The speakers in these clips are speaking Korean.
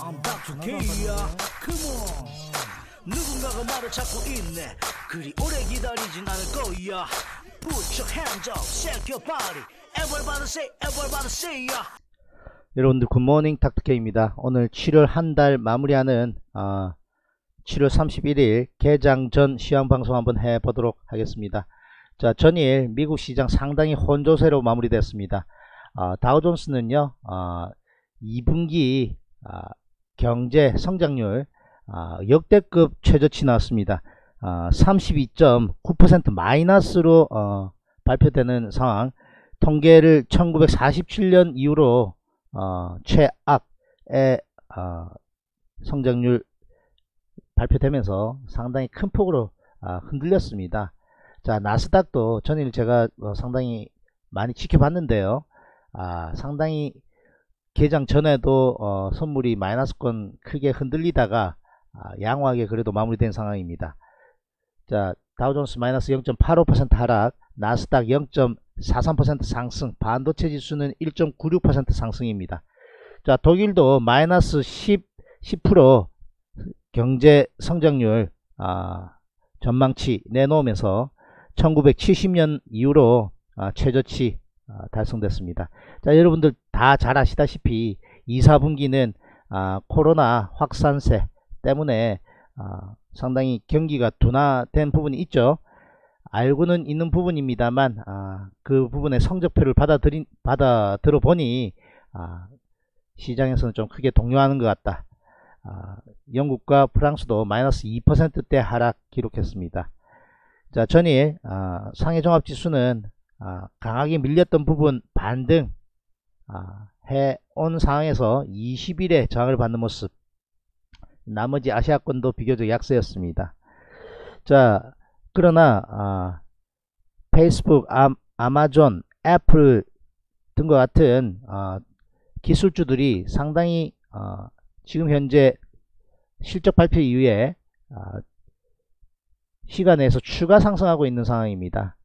I'm back to K야 Come on. 누군가가 말을 찾고 있네. 그리 오래 기다리진 않을 거야. Put your hands up, shake your body. Everybody say, everybody say ya. 여러분들 굿모닝 닥터케입니다. 오늘 7월 한 달 마무리하는 어, 7월 31일 개장 전 시황 방송 한번 해보도록 하겠습니다. 자 전일 미국 시장 상당히 혼조세로 마무리됐습니다. 어, 다우존스는요 어, 2분기 어, 경제 성장률 어, 역대급 최저치 나왔습니다. 어, 32.9% 마이너스로 어, 발표되는 상황 통계를 1947년 이후로 어, 최악의 어, 성장률 발표되면서 상당히 큰 폭으로 어, 흔들렸습니다. 자 나스닥도 전일 제가 어, 상당히 많이 지켜봤는데요. 아, 상당히 개장 전에도 어, 선물이 마이너스권 크게 흔들리다가 아, 양호하게 그래도 마무리된 상황입니다. 자 다우존스 마이너스 0.85% 하락 나스닥 0.43% 상승 반도체 지수는 1.96% 상승입니다. 자 독일도 마이너스 10, 10% 경제 성장률 아, 전망치 내놓으면서 1970년 이후로 아, 최저치 아, 달성됐습니다. 자 여러분들 다 잘 아시다시피 2, 4분기는 아, 코로나 확산세 때문에 아, 상당히 경기가 둔화된 부분이 있죠. 알고는 있는 부분입니다만 아, 그 부분의 성적표를 받아들인 받아 들어보니 아, 시장에서는 좀 크게 동요하는 것 같다. 아, 영국과 프랑스도 마이너스 2%대 하락 기록했습니다. 자 전일 아, 상해 종합지수는 아, 강하게 밀렸던 부분 반등 아, 해온 상황에서 20일에 저항을 받는 모습 나머지 아시아권도 비교적 약세였습니다. 자 그러나 아, 페이스북, 아, 아마존, 애플 등과 같은 아, 기술주들이 상당히 아, 지금 현재 실적 발표 이후에 아, 시간에서 추가 상승하고 있는 상황입니다.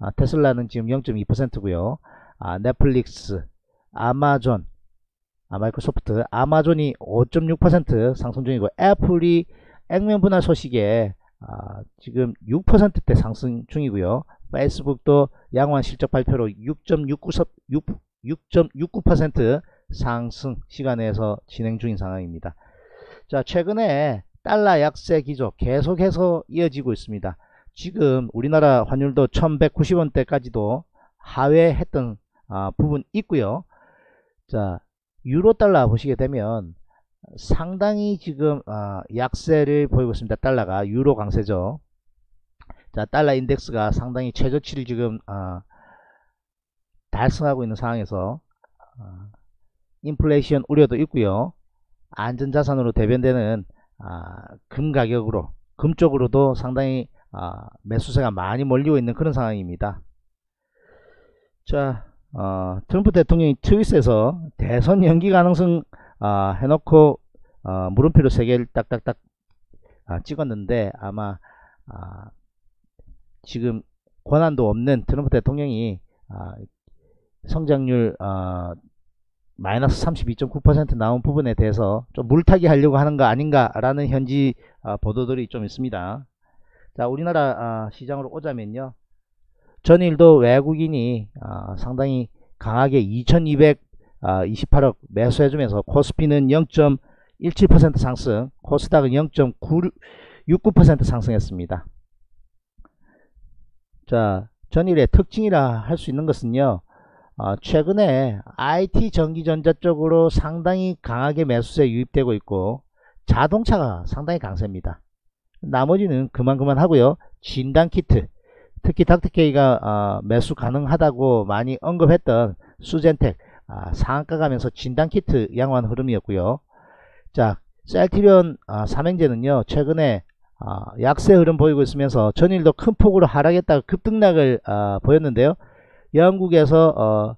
아, 테슬라는 지금 0.2%고요. 아, 넷플릭스, 아마존, 아, 마이크로소프트, 아마존이 5.6% 상승 중이고 애플이 액면 분할 소식에 아, 지금 6%대 상승 중이고요. 페이스북도 양호한 실적 발표로 6.69% 상승 시간에서 진행 중인 상황입니다. 자, 최근에 달러 약세 기조 계속해서 이어지고 있습니다. 지금 우리나라 환율도 1190원대까지도 하회했던 아, 부분 있고요. 자, 유로 달러 보시게 되면 상당히 지금 어, 약세를 보이고 있습니다. 달러가 유로 강세죠. 자, 달러 인덱스가 상당히 최저치를 지금 어, 달성하고 있는 상황에서 어, 인플레이션 우려도 있고요. 안전자산으로 대변되는 금 가격으로 금 쪽으로도 상당히 매수세가 많이 몰리고 있는 그런 상황입니다. 자, 어, 트럼프 대통령이 트윗에서 대선 연기 가능성 어, 해놓고 어, 물음표로 세 개를 딱딱딱 아, 찍었는데 아마 아, 지금 권한도 없는 트럼프 대통령이 아, 성장률 어, 마이너스 32.9% 나온 부분에 대해서 좀 물타기 하려고 하는 거 아닌가 라는 현지 어, 보도들이 좀 있습니다. 자 우리나라 어, 시장으로 오자면요. 전일도 외국인이 어, 상당히 강하게 2228억 매수해주면서 코스피는 0.17% 상승, 코스닥은 0.69% 상승했습니다. 자, 전일의 특징이라 할 수 있는 것은요. 어, 최근에 IT 전기전자 쪽으로 상당히 강하게 매수세 유입되고 있고 자동차가 상당히 강세입니다. 나머지는 그만 그만 하고요. 진단키트 특히 닥터케이가 어, 매수 가능하다고 많이 언급했던 수젠텍 아, 상한가 가면서 진단키트 양호한 흐름이었고요. 자 셀티리온 아, 삼행제는요 최근에 아, 약세 흐름 보이고 있으면서 전일도 큰 폭으로 하락했다가 급등락을 아, 보였는데요. 영국에서 어,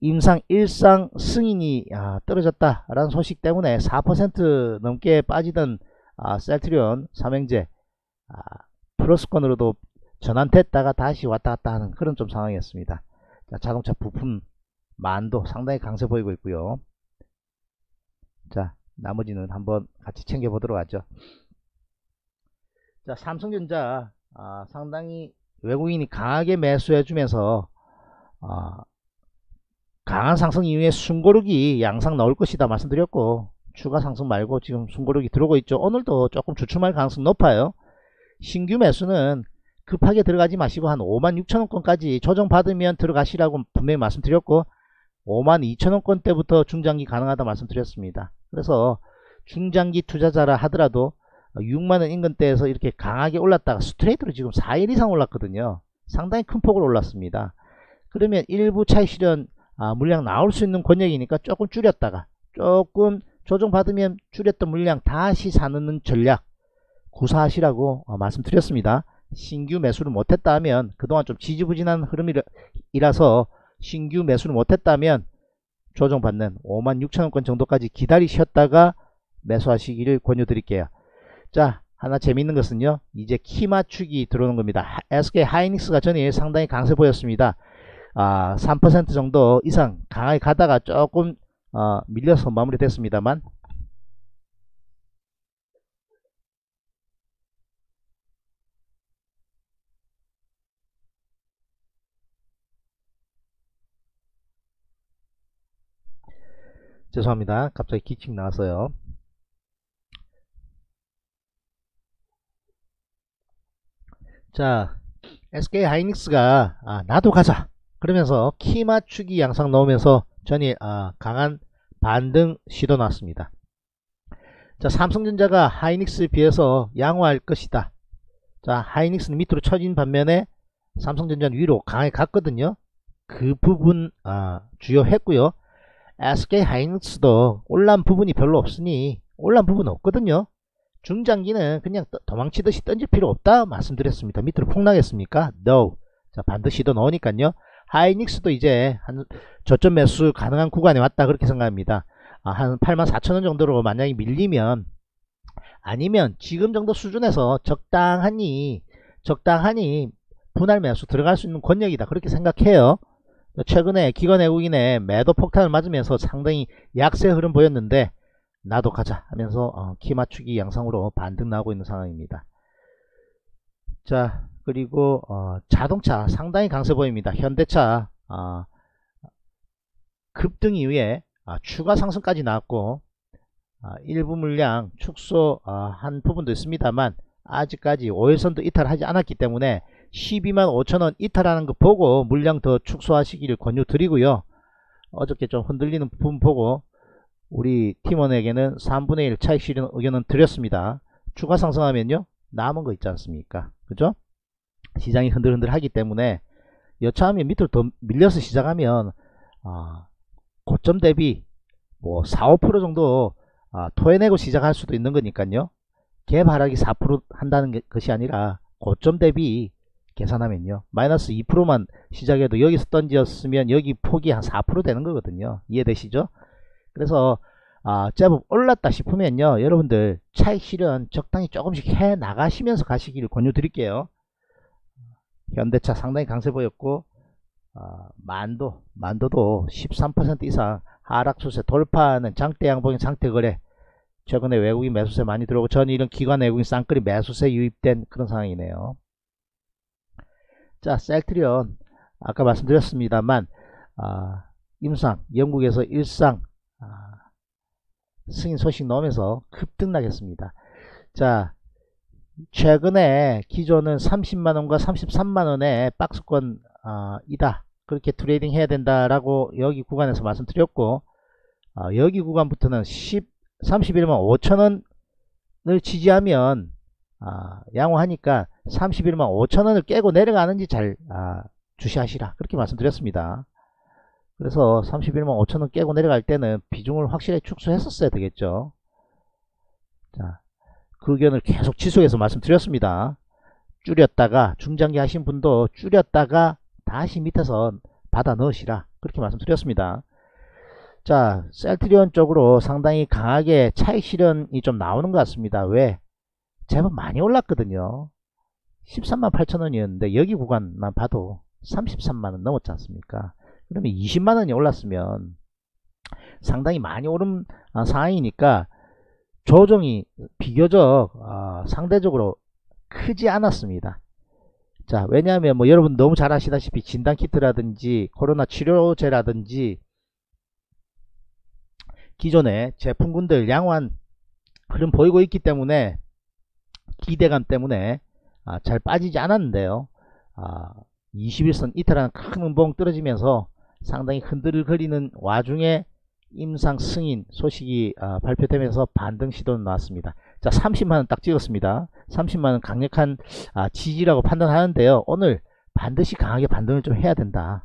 임상 일상 승인이 아, 떨어졌다라는 소식 때문에 4% 넘게 빠지던 아, 셀트리온 삼행제 아, 플러스권으로도 전환됐다가 다시 왔다 갔다 하는 그런 좀 상황이었습니다. 자, 자동차 부품 만도 상당히 강세 보이고 있고요. 자, 나머지는 한번 같이 챙겨보도록 하죠. 자, 삼성전자 아, 상당히 외국인이 강하게 매수해주면서 아, 강한 상승 이후에 숨고르기 양상 나올 것이다 말씀드렸고 추가 상승 말고 지금 숨고르기 들어오고 있죠. 오늘도 조금 주춤할 가능성 높아요. 신규 매수는 급하게 들어가지 마시고 한 5만 6천원권까지 조정받으면 들어가시라고 분명히 말씀드렸고 5만 2천원권 때부터 중장기 가능하다 말씀드렸습니다. 그래서 중장기 투자자라 하더라도 6만원 인근대에서 이렇게 강하게 올랐다가 스트레이트로 지금 4일 이상 올랐거든요. 상당히 큰 폭으로 올랐습니다. 그러면 일부 차익 실현 아, 물량 나올 수 있는 권역이니까 조금 줄였다가 조금 조정받으면 줄였던 물량 다시 사는 전략 구사하시라고 어, 말씀드렸습니다. 신규 매수를 못했다 하면 그동안 좀 지지부진한 흐름이라서 신규 매수를 못했다면 조정받는 56,000원권 정도까지 기다리셨다가 매수하시기를 권유드릴게요. 자 하나 재밌는 것은요 이제 키 맞추기 들어오는 겁니다. SK 하이닉스가 전일 상당히 강세 보였습니다. 아, 3% 정도 이상 강하게 가다가 조금 어, 밀려서 마무리됐습니다만 죄송합니다. 갑자기 기침 나왔어요. 자, SK 하이닉스가 아, 나도 가자. 그러면서 키 맞추기 양상 넣으면서 전이 아, 강한 반등 시도 났습니다. 자, 삼성전자가 하이닉스에 비해서 양호할 것이다. 자, 하이닉스는 밑으로 처진 반면에 삼성전자는 위로 강하게 갔거든요. 그 부분 아, 주요했고요. SK 하이닉스도 올란 부분이 별로 없으니 올란 부분 없거든요. 중장기는 그냥 도망치듯이 던질 필요 없다 말씀드렸습니다. 밑으로 폭락했습니까? No. 자, 반드시 더 넣으니까요. 하이닉스도 이제 한 저점 매수 가능한 구간에 왔다 그렇게 생각합니다. 아, 한 84,000원 정도로 만약에 밀리면 아니면 지금 정도 수준에서 적당하니 적당하니 분할 매수 들어갈 수 있는 권역이다 그렇게 생각해요. 최근에 기관 외국인의 매도 폭탄을 맞으면서 상당히 약세 흐름 보였는데 나도 가자 하면서 어, 키 맞추기 양상으로 반등 나오고 있는 상황입니다. 자 그리고 어, 자동차 상당히 강세 보입니다. 현대차 어, 급등 이후에 아, 추가 상승까지 나왔고 아, 일부 물량 축소 아, 한 부분도 있습니다만 아직까지 5일선도 이탈하지 않았기 때문에 12만 5천원 이탈하는 거 보고 물량 더 축소하시기를 권유 드리고요. 어저께 좀 흔들리는 부분 보고 우리 팀원에게는 3분의 1 차익 실현 의견은 드렸습니다. 추가 상승하면요 남은 거 있지 않습니까? 그죠? 시장이 흔들흔들 하기 때문에 여차하면 밑으로 더 밀려서 시작하면 아, 고점 대비 뭐 4, 5% 정도 아, 토해내고 시작할 수도 있는 거니까요. 개발하기 4% 한다는 것이 아니라 고점 대비 계산하면요. 마이너스 2%만 시작해도 여기서 던졌으면 여기 폭이 한 4% 되는 거거든요. 이해되시죠? 그래서 아, 제법 올랐다 싶으면요. 여러분들 차익 실현 적당히 조금씩 해 나가시면서 가시기를 권유 드릴게요. 현대차 상당히 강세 보였고 어, 만도 만도도 13% 이상 하락 추세 돌파하는 장대 양봉인 상태 거래 최근에 외국인 매수세 많이 들어오고 전 이런 기관 외국인 쌍끌이 매수세 유입된 그런 상황이네요. 자 셀트리온 아까 말씀드렸습니다만 아, 임상 영국에서 1상 아, 승인 소식 나오면서 급등 나왔습니다. 자 최근에 기존은 30만원과 33만원의 박스권 어, 이다 그렇게 trading 해야 된다라고 여기 구간에서 말씀드렸고 어, 여기 구간부터는 10, 31만 5천원을 지지하면 아, 양호하니까 31만 5천원을 깨고 내려가는지 잘 아, 주시하시라 그렇게 말씀드렸습니다. 그래서 31만 5천원 깨고 내려갈 때는 비중을 확실히 축소했었어야 되겠죠. 자, 그 의견을 계속 지속해서 말씀드렸습니다. 줄였다가 중장기 하신 분도 줄였다가 다시 밑에서 받아 넣으시라 그렇게 말씀드렸습니다. 자 셀트리온 쪽으로 상당히 강하게 차익 실현이 좀 나오는 것 같습니다. 왜? 제법 많이 올랐거든요. 13만 8천원이었는데 여기 구간만 봐도 33만원 넘었지 않습니까? 그러면 20만원이 올랐으면 상당히 많이 오른 아, 상황이니까 조정이 비교적 어, 상대적으로 크지 않았습니다. 자 왜냐하면 뭐 여러분 너무 잘 아시다시피 진단키트라든지 코로나 치료제라든지 기존의 제품군들 양호한 흐름 보이고 있기 때문에 기대감 때문에 아, 잘 빠지지 않았는데요. 아, 21선 이탈하는 큰 음봉 떨어지면서 상당히 흔들거리는 와중에 임상 승인 소식이 아, 발표되면서 반등 시도는 나왔습니다. 자 30만원 딱 찍었습니다. 30만원 강력한 아, 지지라고 판단하는데요. 오늘 반드시 강하게 반등을 좀 해야 된다.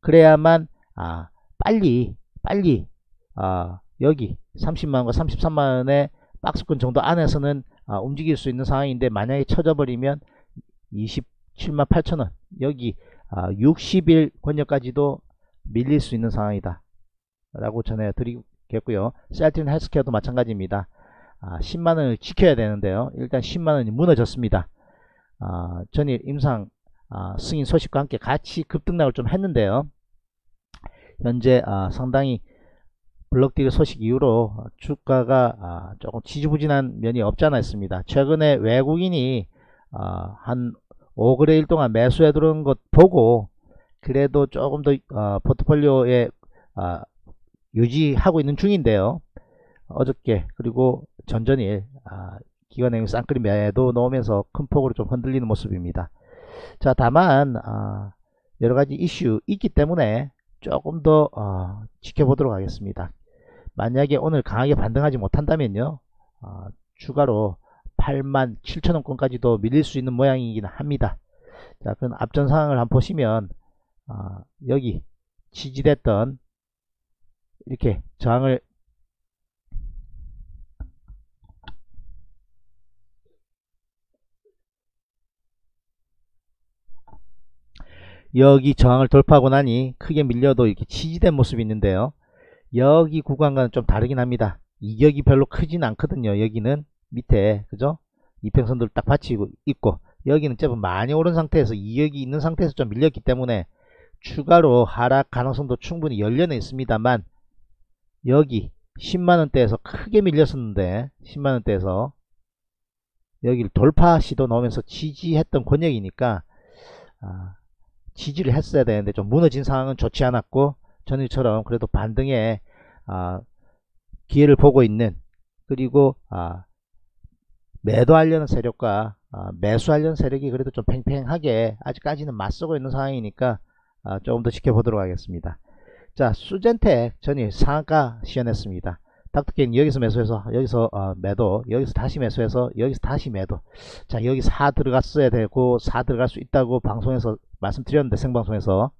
그래야만 아, 빨리 빨리 아, 여기 30만원과 33만원의 박스권 정도 안에서는 아, 움직일 수 있는 상황인데 만약에 쳐져버리면 27만 8천원. 여기 아, 60일 권역까지도 밀릴 수 있는 상황이다. 라고 전해드리겠고요. 셀틴 헬스케어도 마찬가지입니다. 아, 10만원을 지켜야 되는데요. 일단 10만원이 무너졌습니다. 아, 전일 임상 아, 승인 소식과 함께 같이 급등락을 좀 했는데요. 현재 아, 상당히 블록딜 소식 이후로 주가가 아, 조금 지지부진한 면이 없지 않아 있습니다. 최근에 외국인이 아, 한 5거래일 동안 매수해 들어온 것 보고 그래도 조금 더 어, 포트폴리오에 아, 유지하고 있는 중인데요. 어저께 그리고 전전일 기관행위 쌍끌이 매도 넣으면서 큰 폭으로 좀 흔들리는 모습입니다. 자 다만 여러가지 이슈 있기 때문에 조금 더 어, 지켜보도록 하겠습니다. 만약에 오늘 강하게 반등하지 못한다면요. 어, 추가로 8만 7천원권까지도 밀릴 수 있는 모양이긴 합니다. 자 그럼 앞전 상황을 한번 보시면 어, 여기 지지됐던 이렇게 저항을 여기 저항을 돌파하고 나니 크게 밀려도 이렇게 지지된 모습이 있는데요 여기 구간과는 좀 다르긴 합니다. 이격이 별로 크진 않거든요. 여기는 밑에 그죠? 이평선들 딱 받치고 있고 여기는 조금 많이 오른 상태에서 이격이 있는 상태에서 좀 밀렸기 때문에 추가로 하락 가능성도 충분히 열려는 있습니다만 여기 10만원대에서 크게 밀렸었는데 10만원대에서 여기를 돌파 시도 나오면서 지지했던 권역이니까 아, 지지를 했어야 되는데 좀 무너진 상황은 좋지 않았고 전일처럼 그래도 반등에 아, 기회를 보고 있는 그리고 아, 매도하려는 세력과 아, 매수하려는 세력이 그래도 좀 팽팽하게 아직까지는 맞서고 있는 상황이니까 아, 조금 더 지켜보도록 하겠습니다. 자 수젠텍 전일 상한가 시연했습니다. 닥터케인 여기서 매수해서 여기서 어, 매도 여기서 다시 매수해서 여기서 다시 매도 자 여기 사 들어갔어야 되고 사 들어갈 수 있다고 방송에서 말씀드렸는데 생방송에서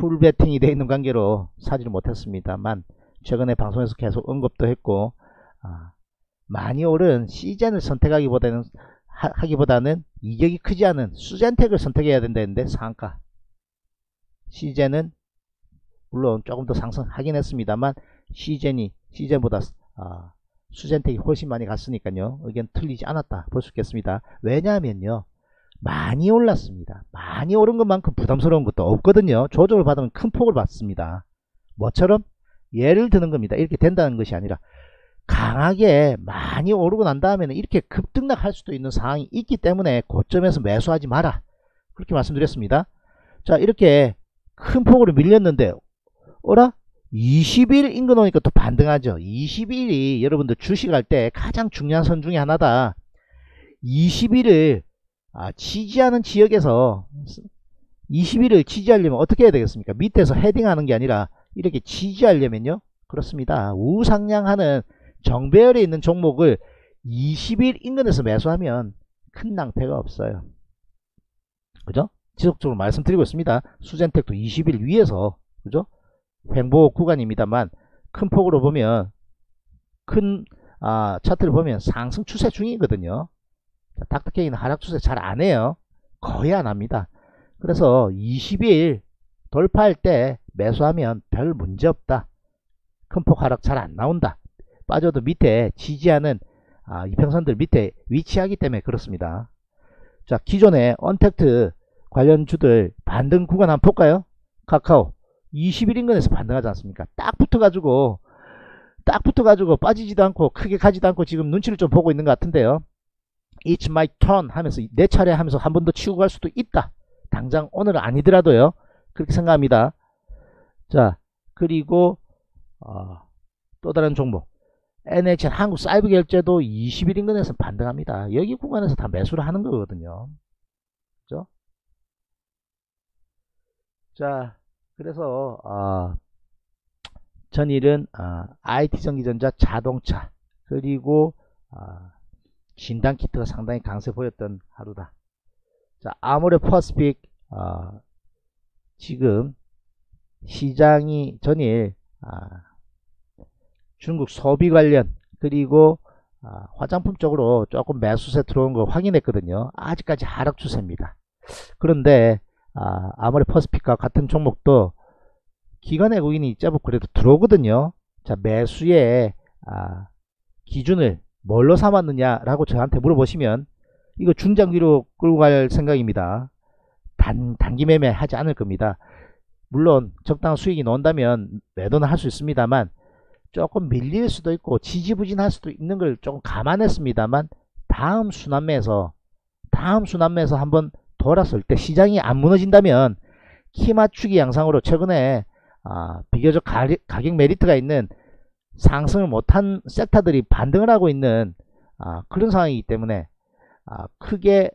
풀베팅이 되어 있는 관계로 사지를 못했습니다만 최근에 방송에서 계속 언급도 했고 아, 많이 오른 시젠을 선택하기보다는 하, 기보다는 이격이 크지 않은 수젠텍을 선택해야 된다는데 상가. 시젠은 물론 조금 더 상승하긴 했습니다만 시젠이 시젠보다 아, 수젠텍이 훨씬 많이 갔으니까요. 의견 틀리지 않았다 볼 수 있겠습니다. 왜냐하면요 많이 올랐습니다. 많이 오른 것만큼 부담스러운 것도 없거든요. 조정을 받으면 큰 폭을 받습니다. 뭐처럼? 예를 드는 겁니다. 이렇게 된다는 것이 아니라 강하게 많이 오르고 난 다음에는 이렇게 급등락할 수도 있는 상황이 있기 때문에 고점에서 매수하지 마라. 그렇게 말씀드렸습니다. 자 이렇게 큰 폭으로 밀렸는데 어라? 20일 인근 오니까 또 반등하죠. 20일이 여러분들 주식할 때 가장 중요한 선 중에 하나다. 20일을 아, 지지하는 지역에서 20일을 지지하려면 어떻게 해야 되겠습니까? 밑에서 헤딩하는 게 아니라 이렇게 지지하려면요. 그렇습니다. 우상향하는 정배열에 있는 종목을 20일 인근에서 매수하면 큰 낭패가 없어요. 그죠? 지속적으로 말씀드리고 있습니다. 수젠텍도 20일 위에서 그죠? 횡보 구간입니다만 큰 폭으로 보면 큰 아, 차트를 보면 상승 추세 중이거든요. 닥터케이는 하락 추세 잘 안 해요. 거의 안 합니다. 그래서 20일 돌파할 때 매수하면 별 문제 없다. 큰 폭 하락 잘 안 나온다. 빠져도 밑에 지지하는 아, 이평선들 밑에 위치하기 때문에 그렇습니다. 자 기존의 언택트 관련주들 반등 구간 한번 볼까요? 카카오 20일 인근에서 반등하지 않습니까? 딱 붙어가지고 딱 붙어가지고 빠지지도 않고 크게 가지도 않고 지금 눈치를 좀 보고 있는 것 같은데요. It's my turn 하면서 내 차례 하면서 한 번 더 치고 갈 수도 있다. 당장 오늘은 아니더라도요. 그렇게 생각합니다. 자 그리고 어, 또 다른 종목 NHN 한국 사이버 결제도 20일 인근에서 반등합니다. 여기 구간에서 다 매수를 하는 거거든요. 그죠? 자 그래서 어, 전일은 어, IT 전기전자 자동차 그리고 어, 진단 키트가 상당히 강세 보였던 하루다. 자 아모레 퍼스픽 어, 지금 시장이 전일 아, 중국 소비 관련 그리고 아, 화장품 쪽으로 조금 매수세 들어온 거 확인했거든요. 아직까지 하락 추세입니다. 그런데 아, 아무리 퍼스픽과 같은 종목도 기관 외국인이 제법 그래도 들어오거든요. 자 매수의 아, 기준을 뭘로 삼았느냐라고 저한테 물어보시면 이거 중장기로 끌고 갈 생각입니다. 단, 단기 매매 하지 않을 겁니다. 물론 적당한 수익이 나온다면 매도는 할 수 있습니다만 조금 밀릴 수도 있고 지지부진할 수도 있는 걸 조금 감안했습니다만 다음 순환매에서 다음 순환매에서 한번 돌았을 때 시장이 안 무너진다면 키 맞추기 양상으로 최근에 아, 비교적 가리, 가격 메리트가 있는 상승을 못한 섹터들이 반등을 하고 있는 아, 그런 상황이기 때문에 아, 크게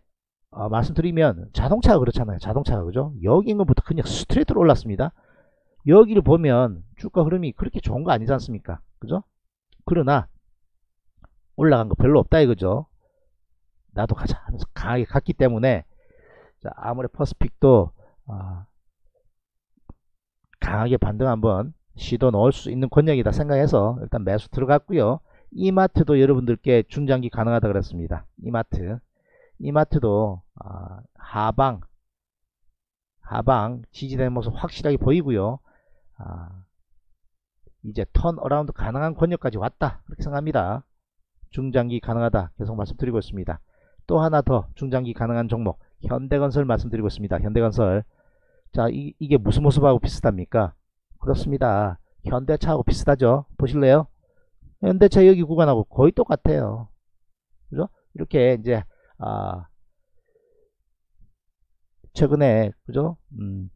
어, 말씀드리면 자동차가 그렇잖아요. 자동차가 그죠? 여기 인근부터 그냥 스트레이트로 올랐습니다. 여기를 보면 주가 흐름이 그렇게 좋은 거 아니지 않습니까? 그죠? 그러나 올라간 거 별로 없다 이거죠. 나도 가자 하면서 강하게 갔기 때문에 자, 아무래 퍼스픽도 어, 강하게 반등 한번 시도 넣을 수 있는 권역이다 생각해서 일단 매수 들어갔고요. 이마트도 여러분들께 중장기 가능하다 그랬습니다. 이마트 이마트도 어, 하방 하방 지지되는 모습 확실하게 보이고요. 아, 이제 turn around 가능한 권역까지 왔다 그렇게 생각합니다. 중장기 가능하다 계속 말씀드리고 있습니다. 또 하나 더 중장기 가능한 종목 현대건설 말씀드리고 있습니다. 현대건설 자 이, 이게 무슨 모습하고 비슷합니까? 그렇습니다. 현대차하고 비슷하죠. 보실래요? 현대차 여기 구간하고 거의 똑같아요. 그죠? 이렇게 이제 아 최근에 그죠? 음,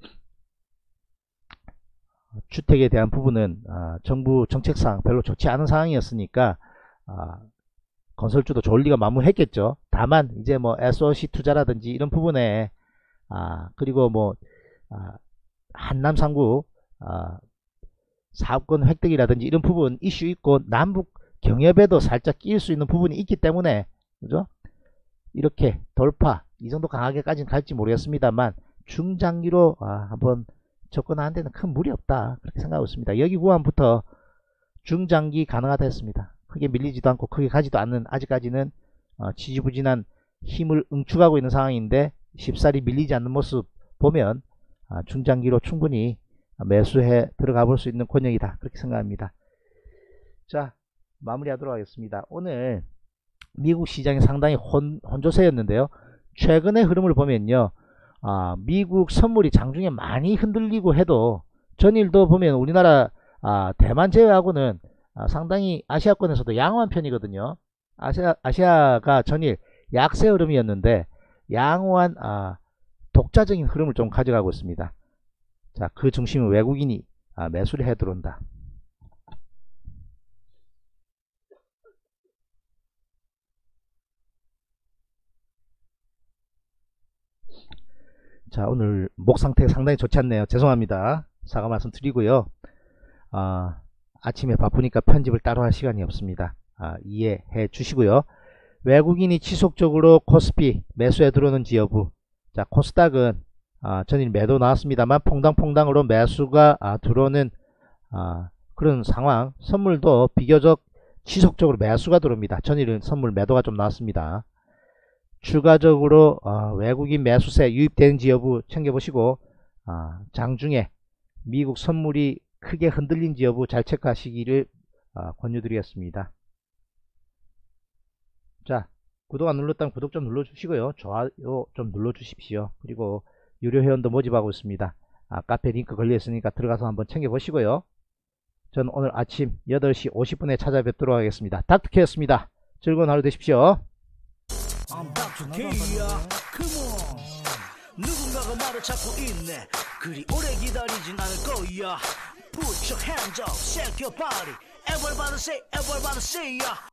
주택에 대한 부분은 아, 정부 정책상 별로 좋지 않은 상황이었으니까 아, 건설주도 좋을 리가 만무했겠죠. 다만 이제 뭐 SOC 투자라든지 이런 부분에 아, 그리고 뭐 아, 한남 상구 아, 사업권 획득이라든지 이런 부분 이슈 있고 남북 경협에도 살짝 끼일 수 있는 부분이 있기 때문에 그죠? 이렇게 돌파 이 정도 강하게까지는 갈지 모르겠습니다만 중장기로 아, 한번 접근하는 데는 큰 무리 없다 그렇게 생각하고 있습니다. 여기 구간부터 중장기 가능하다 했습니다. 크게 밀리지도 않고 크게 가지도 않는 아직까지는 어, 지지부진한 힘을 응축하고 있는 상황인데 쉽사리 밀리지 않는 모습 보면 아, 중장기로 충분히 매수해 들어가 볼 수 있는 권역이다 그렇게 생각합니다. 자 마무리하도록 하겠습니다. 오늘 미국 시장이 상당히 혼, 혼조세였는데요. 최근의 흐름을 보면요. 아, 미국 선물이 장중에 많이 흔들리고 해도 전일도 보면 우리나라 아, 대만 제외하고는 아, 상당히 아시아권에서도 양호한 편이거든요. 아시아, 아시아가 전일 약세 흐름이었는데 양호한 아, 독자적인 흐름을 좀 가져가고 있습니다. 자, 그 중심은 외국인이 아, 매수를 해 들어온다. 자 오늘 목 상태 상당히 좋지 않네요. 죄송합니다. 사과 말씀 드리고요. 아, 아침에 바쁘니까 편집을 따로 할 시간이 없습니다. 아, 이해해 주시고요. 외국인이 지속적으로 코스피 매수에 들어오는지 여부. 자 코스닥은 아, 전일 매도 나왔습니다만 퐁당퐁당으로 매수가 아, 들어오는 아, 그런 상황 선물도 비교적 지속적으로 매수가 들어옵니다 전일은 선물 매도가 좀 나왔습니다 추가적으로 어, 외국인 매수세 유입되는지 여부 챙겨보시고 어, 장중에 미국 선물이 크게 흔들린지 여부 잘 체크하시기를 어, 권유드리겠습니다. 자 구독 안 눌렀다면 구독 좀 눌러주시고요. 좋아요 좀 눌러주십시오. 그리고 유료 회원도 모집하고 있습니다. 아, 카페 링크 걸려 있으니까 들어가서 한번 챙겨보시고요. 저는 오늘 아침 8시 50분에 찾아뵙도록 하겠습니다. 닥터케였습니다. 즐거운 하루 되십시오. 누군가가 말을 찾고 있네 그리 오래 기다리진 않을 거야 Put your hands up, shake your body Everybody say, everybody say, yeah